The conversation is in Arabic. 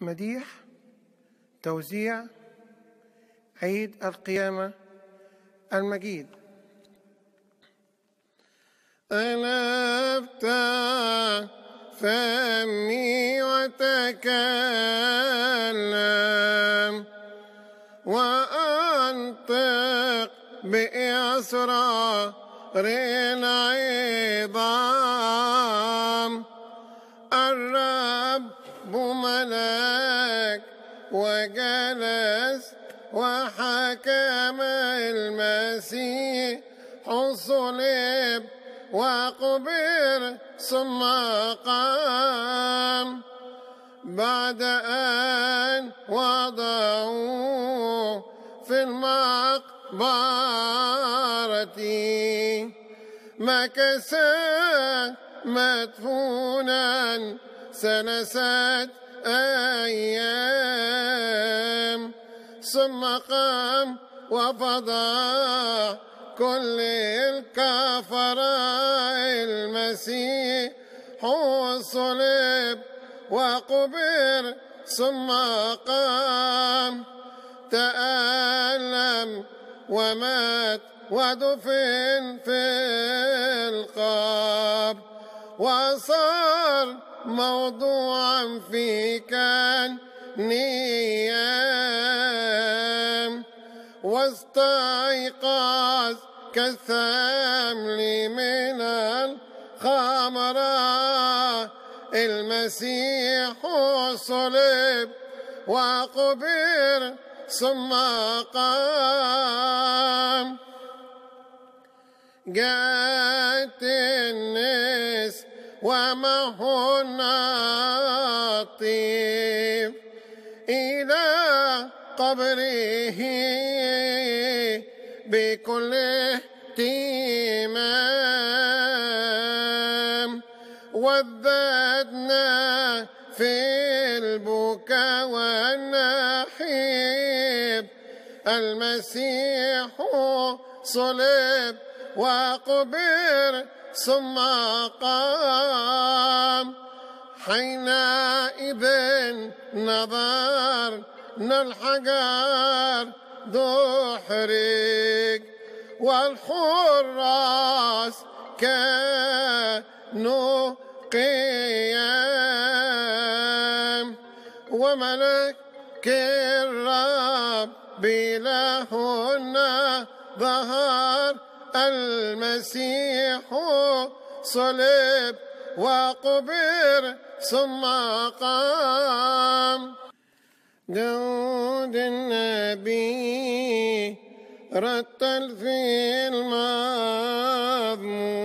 مديح توزيع عيد القيامة المجيد. ألفت فمي وتكلم وأنطق بإسرار العظام الرب ملك وجلس وحكم المسيح صلب وقبر ثم قام بعد أن وضعوه في المقبرة. مكث مدفونا ثلاثة أيام. ثم قام وفضى كل الكفر المسيح صلب وقبر ثم قام تألم ومات ودفن في القبر وصار موضوعا في كان واستيقظ كالثمل من الخمرة المسيح صلب وقبر ثم قام. جاءت الناس ومعهن الطيب إلى قبره بكل اهتمام. وذدنا في البكاء والنحيب المسيح صلب وقبر ثم قام. حينئذ نظرنا الحجر دحرج والحراس كانوا قيام وملك الرب لهن ظهر المسيح صلب وقبر ثم قام داود النبي رتل في المزمور